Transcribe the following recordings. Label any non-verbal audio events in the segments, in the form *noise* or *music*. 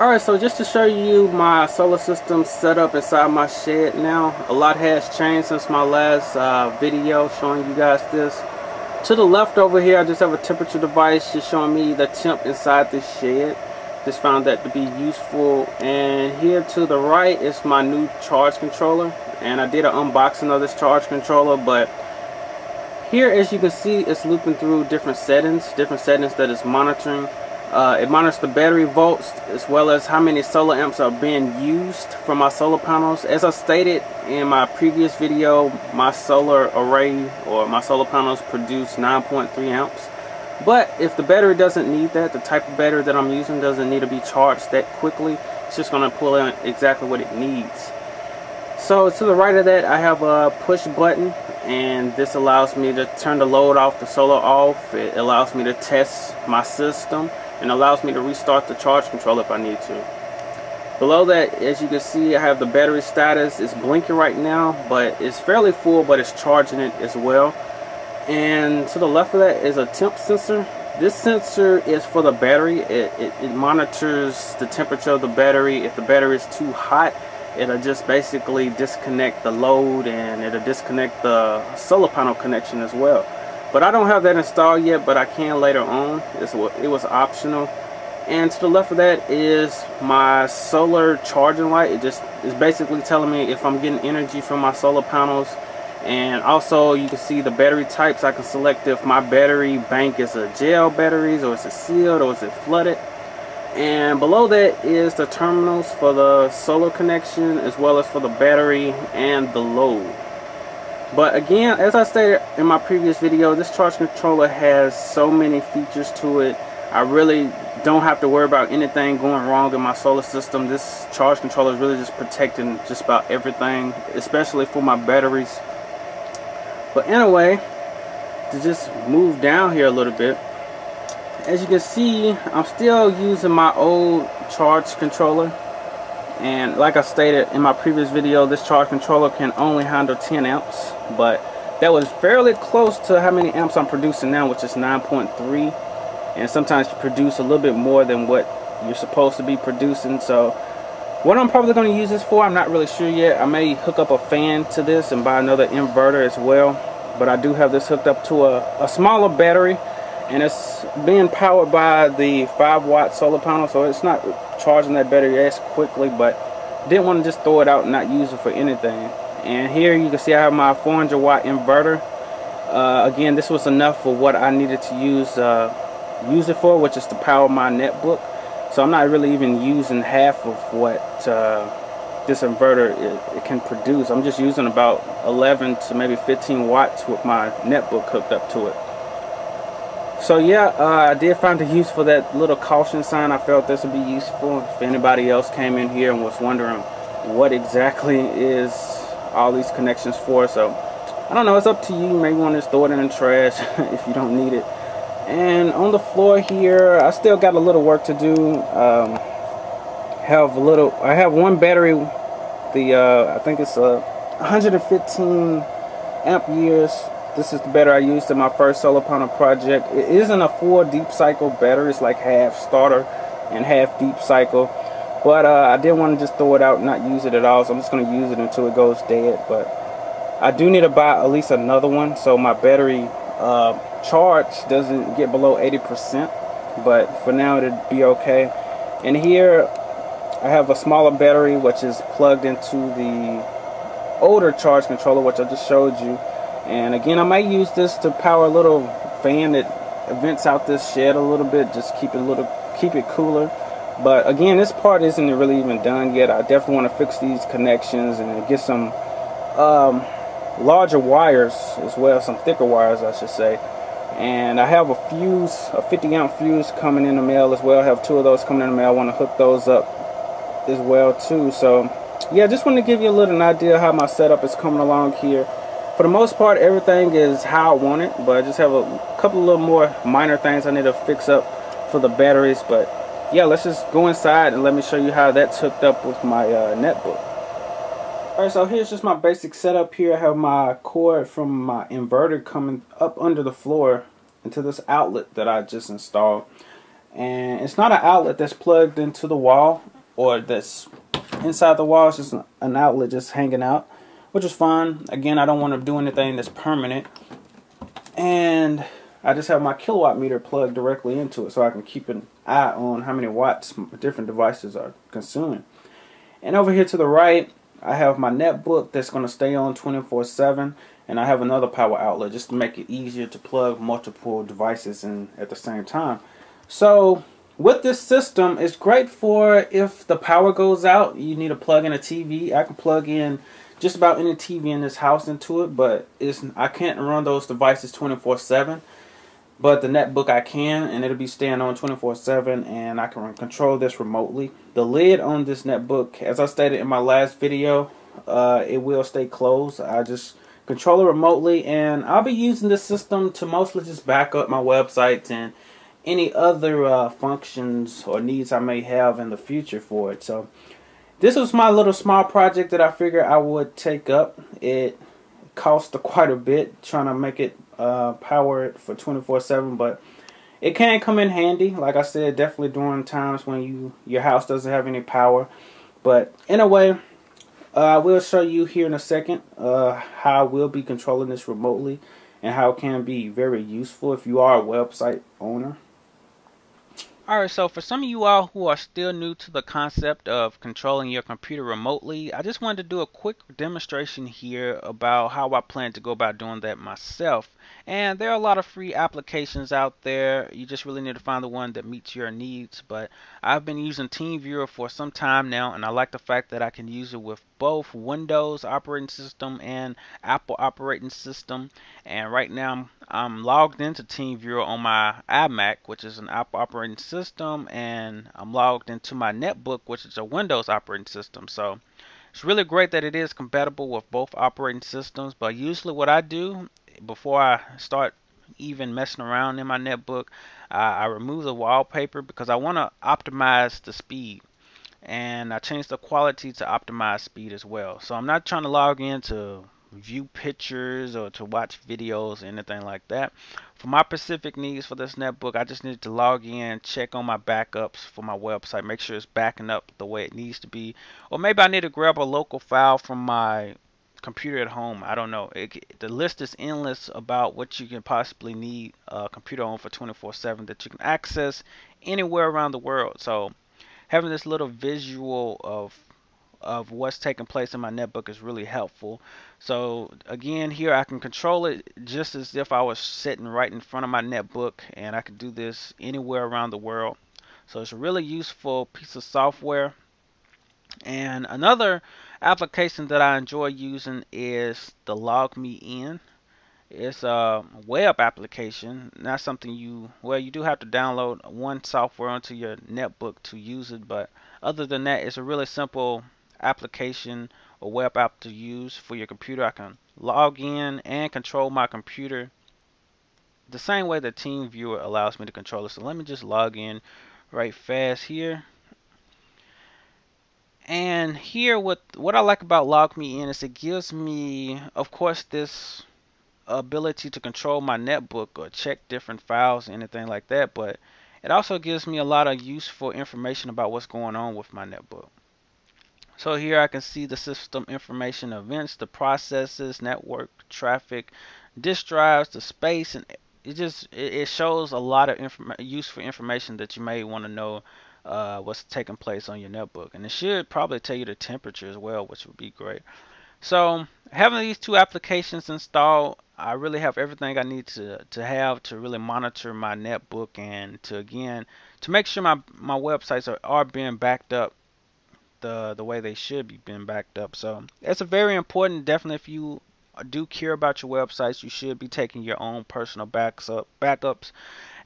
Alright, so just to show you my solar system setup inside my shed now, a lot has changed since my last uh, video showing you guys this. To the left over here, I just have a temperature device just showing me the temp inside the shed. Just found that to be useful. And here to the right is my new charge controller. And I did an unboxing of this charge controller, but here as you can see, it's looping through different settings, different settings that it's monitoring. Uh, it monitors the battery volts as well as how many solar amps are being used from my solar panels. As I stated in my previous video, my solar array or my solar panels produce 9.3 amps. But if the battery doesn't need that, the type of battery that I'm using doesn't need to be charged that quickly, it's just going to pull in exactly what it needs. So to the right of that, I have a push button and this allows me to turn the load off, the solar off. It allows me to test my system and allows me to restart the charge control if I need to. Below that, as you can see, I have the battery status. It's blinking right now, but it's fairly full, but it's charging it as well. And to the left of that is a temp sensor. This sensor is for the battery. It, it, it monitors the temperature of the battery. If the battery is too hot, it'll just basically disconnect the load and it'll disconnect the solar panel connection as well. But I don't have that installed yet, but I can later on. It's, it was optional. And to the left of that is my solar charging light. It just is basically telling me if I'm getting energy from my solar panels. And also you can see the battery types. I can select if my battery bank is a gel batteries or is it sealed or is it flooded. And below that is the terminals for the solar connection as well as for the battery and the load. But again, as I stated in my previous video, this charge controller has so many features to it. I really don't have to worry about anything going wrong in my solar system. This charge controller is really just protecting just about everything, especially for my batteries. But anyway, to just move down here a little bit, as you can see, I'm still using my old charge controller and like I stated in my previous video this charge controller can only handle 10 amps but that was fairly close to how many amps I'm producing now which is 9.3 and sometimes you produce a little bit more than what you're supposed to be producing. So what I'm probably going to use this for I'm not really sure yet. I may hook up a fan to this and buy another inverter as well but I do have this hooked up to a, a smaller battery and it's being powered by the 5 watt solar panel so it's not charging that battery as quickly but didn't want to just throw it out and not use it for anything. And here you can see I have my 400 watt inverter. Uh, again this was enough for what I needed to use uh, use it for which is to power my netbook. So I'm not really even using half of what uh, this inverter it, it can produce. I'm just using about 11 to maybe 15 watts with my netbook hooked up to it so yeah, uh, I did find a use for that little caution sign. I felt this would be useful if anybody else came in here and was wondering what exactly is all these connections for. So I don't know, it's up to you. You may want to throw it in the trash *laughs* if you don't need it. And on the floor here, I still got a little work to do. Um, have a little, I have one battery, the uh, I think it's a 115 amp hours this is the battery I used in my first solar panel project. It isn't a full deep cycle battery. It's like half starter and half deep cycle. But uh, I didn't want to just throw it out not use it at all. So I'm just going to use it until it goes dead. But I do need to buy at least another one. So my battery uh, charge doesn't get below 80%. But for now it'll be okay. And here I have a smaller battery which is plugged into the older charge controller which I just showed you and again, I might use this to power a little fan that vents out this shed a little bit, just keep it a little, keep it cooler. But again, this part isn't really even done yet. I definitely want to fix these connections and get some um, larger wires as well, some thicker wires, I should say. And I have a fuse, a 50 amp fuse coming in the mail as well. I have two of those coming in the mail. I want to hook those up as well too. So yeah, just want to give you a little an idea how my setup is coming along here for the most part everything is how I want it but I just have a couple little more minor things I need to fix up for the batteries. But yeah let's just go inside and let me show you how that's hooked up with my uh, netbook. Alright so here's just my basic setup here. I have my cord from my inverter coming up under the floor into this outlet that I just installed. And it's not an outlet that's plugged into the wall or that's inside the wall. It's just an outlet just hanging out, which is fine. Again, I don't want to do anything that's permanent. And I just have my kilowatt meter plugged directly into it so I can keep an eye on how many watts different devices are consuming. And over here to the right, I have my netbook that's going to stay on 24-7 and I have another power outlet just to make it easier to plug multiple devices in at the same time. So with this system, it's great for if the power goes out, you need to plug in a TV. I can plug in just about any TV in this house into it, but it's I can't run those devices 24/7. But the netbook I can, and it'll be staying on 24/7, and I can control this remotely. The lid on this netbook, as I stated in my last video, uh, it will stay closed. I just control it remotely, and I'll be using this system to mostly just back up my websites and any other uh, functions or needs I may have in the future for it. So this was my little small project that I figured I would take up. It cost quite a bit trying to make it uh, power it for 24/7, but it can come in handy. Like I said, definitely during times when you your house doesn't have any power. But in a way, uh, I will show you here in a second uh, how I will be controlling this remotely and how it can be very useful if you are a website owner. Alright, so for some of you all who are still new to the concept of controlling your computer remotely, I just wanted to do a quick demonstration here about how I plan to go about doing that myself. And there are a lot of free applications out there. You just really need to find the one that meets your needs. But I've been using TeamViewer for some time now, and I like the fact that I can use it with both Windows operating system and Apple operating system. And right now I'm logged into TeamViewer on my iMac, which is an Apple operating system, and I'm logged into my netbook, which is a Windows operating system. So it's really great that it is compatible with both operating systems. But usually what I do before I start even messing around in my netbook, I, remove the wallpaper because I want to optimize the speed. And I change the quality to optimize speed as well. So I'm not trying to log in to view pictures or to watch videos anything like that. For my specific needs for this netbook, I just need to log in, check on my backups for my website, make sure it's backing up the way it needs to be. Or maybe I need to grab a local file from my computer at home. I don't know. It, the list is endless about what you can possibly need a computer on for 24/7 that you can access anywhere around the world. So having this little visual of of what's taking place in my netbook is really helpful. So again, here I can control it just as if I was sitting right in front of my netbook and I can do this anywhere around the world. So it's a really useful piece of software. And another application that I enjoy using is the LogMeIn. It's a web application, not something you, well, you do have to download one software onto your netbook to use it, but other than that, it's a really simple application or web app to use for your computer. I can log in and control my computer the same way the TeamViewer allows me to control it. So let me just log in right fast here. And here what what I like about LogMeIn is it gives me of course this ability to control my netbook or check different files anything like that but it also gives me a lot of useful information about what's going on with my netbook. So here I can see the system information events, the processes, network, traffic, disk drives, the space, and it just it, shows a lot of inform useful information that you may want to know uh, what's taking place on your netbook. And it should probably tell you the temperature as well, which would be great. So having these two applications installed, I really have everything I need to, to have to really monitor my netbook and to again to make sure my, my websites are, are being backed up the the way they should be being backed up. So it's a very important. Definitely, if you do care about your websites, you should be taking your own personal backs up backups.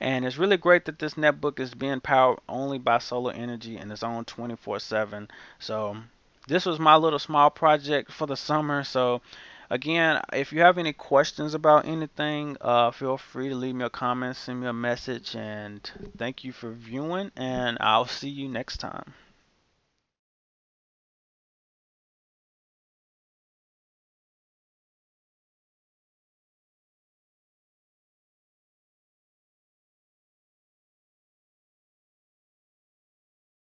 And it's really great that this netbook is being powered only by solar energy and it's on 24/7. So this was my little small project for the summer. So again, if you have any questions about anything, uh, feel free to leave me a comment, send me a message, and thank you for viewing. And I'll see you next time.